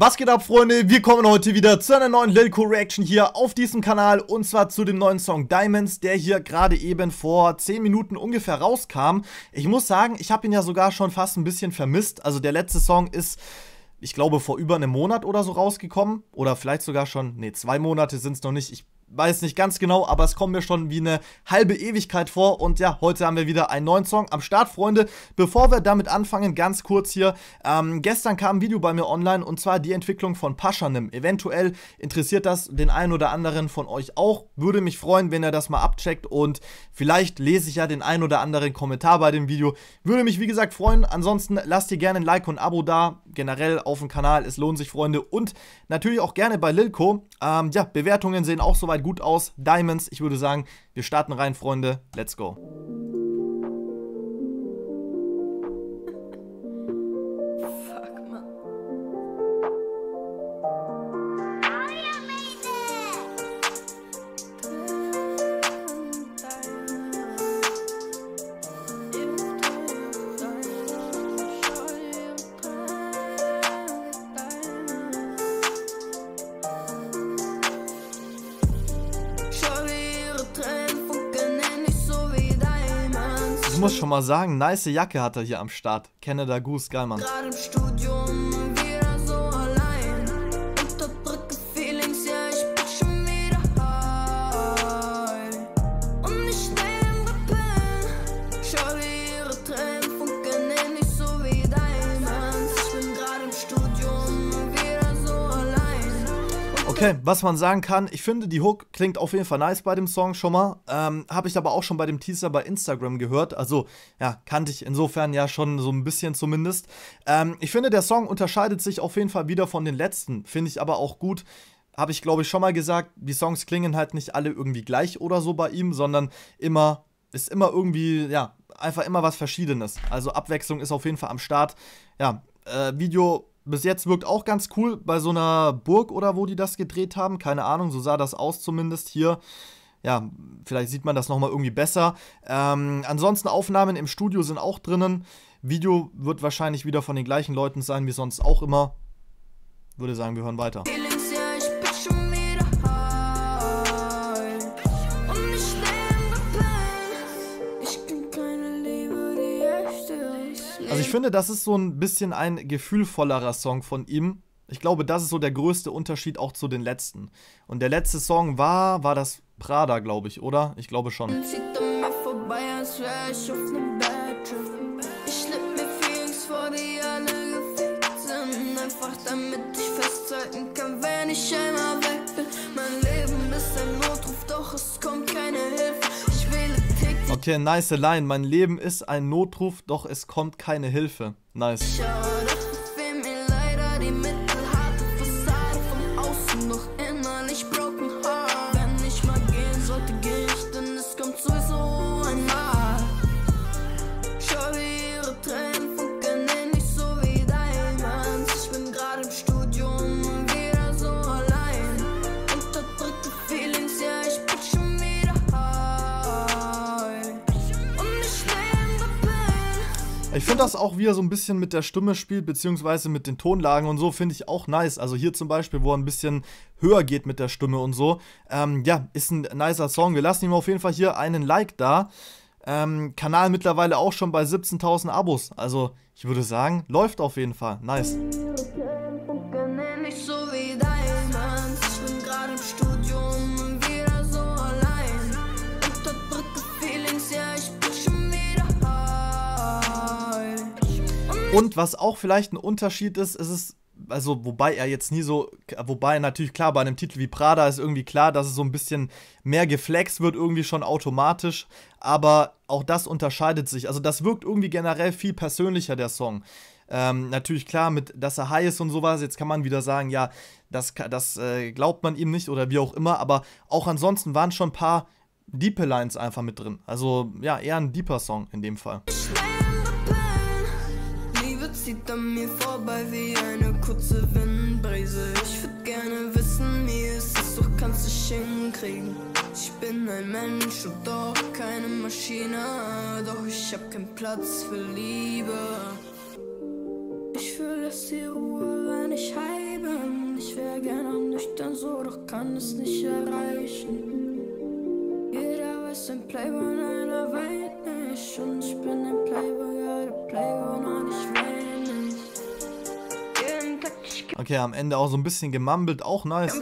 Was geht ab, Freunde? Wir kommen heute wieder zu einer neuen Lilco Reaction hier auf diesem Kanal und zwar zu dem neuen Song Diamonds, der hier gerade eben vor 10 Minuten ungefähr rauskam. Ich muss sagen, ich habe ihn ja sogar schon fast ein bisschen vermisst. Also der letzte Song ist ich glaube, vor über einem Monat oder so rausgekommen. Oder vielleicht sogar schon, nee, zwei Monate sind es noch nicht. Ich weiß nicht ganz genau, aber es kommt mir schon wie eine halbe Ewigkeit vor. Und ja, heute haben wir wieder einen neuen Song am Start, Freunde. Bevor wir damit anfangen, ganz kurz hier. Ähm, gestern kam ein Video bei mir online und zwar die Entwicklung von Paschanim. Eventuell interessiert das den einen oder anderen von euch auch. Würde mich freuen, wenn ihr das mal abcheckt und vielleicht lese ich ja den einen oder anderen Kommentar bei dem Video. Würde mich wie gesagt freuen. Ansonsten lasst ihr gerne ein Like und ein Abo da. Generell auf dem Kanal. Es lohnt sich, Freunde. Und natürlich auch gerne bei Lilko. Ähm, ja, Bewertungen sehen auch soweit gut aus. Diamonds, ich würde sagen, wir starten rein, Freunde. Let's go. Muss schon mal sagen, nice Jacke hat er hier am Start. Canada Goose, geil, Mann. Gerade im Studium Okay, was man sagen kann, ich finde, die Hook klingt auf jeden Fall nice bei dem Song schon mal. Ähm, Habe ich aber auch schon bei dem Teaser bei Instagram gehört. Also, ja, kannte ich insofern ja schon so ein bisschen zumindest. Ähm, ich finde, der Song unterscheidet sich auf jeden Fall wieder von den letzten. Finde ich aber auch gut. Habe ich, glaube ich, schon mal gesagt, die Songs klingen halt nicht alle irgendwie gleich oder so bei ihm, sondern immer, ist immer irgendwie, ja, einfach immer was Verschiedenes. Also Abwechslung ist auf jeden Fall am Start. Ja, äh, Video bis jetzt wirkt auch ganz cool bei so einer Burg oder wo die das gedreht haben. Keine Ahnung, so sah das aus zumindest hier. Ja, vielleicht sieht man das nochmal irgendwie besser. Ähm, ansonsten Aufnahmen im Studio sind auch drinnen. Video wird wahrscheinlich wieder von den gleichen Leuten sein wie sonst auch immer. Würde sagen, wir hören weiter. Ich finde, das ist so ein bisschen ein gefühlvollerer Song von ihm. Ich glaube, das ist so der größte Unterschied auch zu den letzten. Und der letzte Song war, war das Prada, glaube ich, oder? Ich glaube schon. Ich schnitt Okay, nice Line. Mein Leben ist ein Notruf, doch es kommt keine Hilfe. Nice. Ich finde das auch, wie er so ein bisschen mit der Stimme spielt, beziehungsweise mit den Tonlagen und so, finde ich auch nice. Also hier zum Beispiel, wo er ein bisschen höher geht mit der Stimme und so. Ähm, ja, ist ein nicer Song. Wir lassen ihm auf jeden Fall hier einen Like da. Ähm, Kanal mittlerweile auch schon bei 17.000 Abos. Also ich würde sagen, läuft auf jeden Fall. Nice. Und was auch vielleicht ein Unterschied ist, ist es, also wobei er jetzt nie so, wobei natürlich klar, bei einem Titel wie Prada ist irgendwie klar, dass es so ein bisschen mehr geflext wird, irgendwie schon automatisch, aber auch das unterscheidet sich. Also das wirkt irgendwie generell viel persönlicher, der Song. Ähm, natürlich klar, mit dass er high ist und sowas, jetzt kann man wieder sagen, ja, das, das äh, glaubt man ihm nicht oder wie auch immer, aber auch ansonsten waren schon ein paar Deeper Lines einfach mit drin. Also ja, eher ein deeper Song in dem Fall zieht an mir vorbei wie eine kurze Windbrise. Ich würd gerne wissen, wie es ist, doch kannst du hinkriegen. Ich bin ein Mensch und doch keine Maschine, doch ich hab keinen Platz für Liebe. Ich fühle es die Ruhe, wenn ich high bin. dann so, doch kann es nicht erreichen. Jeder weiß, ein Playboy, einer weint nicht. Und ich bin ein Playboy, ja, der Playboy, Okay, am Ende auch so ein bisschen gemumbelt, auch nice.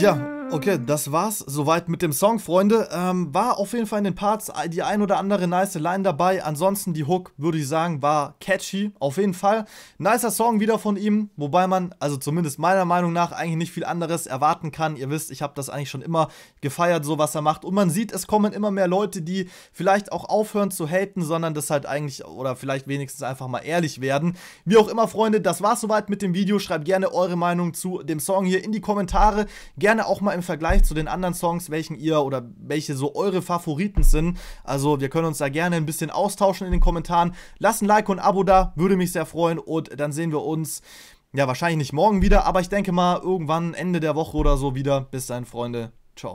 Ja, okay, das war's soweit mit dem Song, Freunde. Ähm, war auf jeden Fall in den Parts die ein oder andere nice Line dabei. Ansonsten die Hook, würde ich sagen, war catchy, auf jeden Fall. Nicer Song wieder von ihm, wobei man, also zumindest meiner Meinung nach, eigentlich nicht viel anderes erwarten kann. Ihr wisst, ich habe das eigentlich schon immer gefeiert, so was er macht. Und man sieht, es kommen immer mehr Leute, die vielleicht auch aufhören zu haten, sondern das halt eigentlich, oder vielleicht wenigstens einfach mal ehrlich werden. Wie auch immer, Freunde, das war's soweit mit dem Video. Schreibt gerne eure Meinung zu dem Song hier in die Kommentare. Gerne auch mal im Vergleich zu den anderen Songs, welchen ihr oder welche so eure Favoriten sind. Also wir können uns da gerne ein bisschen austauschen in den Kommentaren. Lasst ein Like und ein Abo da, würde mich sehr freuen. Und dann sehen wir uns, ja wahrscheinlich nicht morgen wieder, aber ich denke mal irgendwann Ende der Woche oder so wieder. Bis dann, Freunde. Ciao.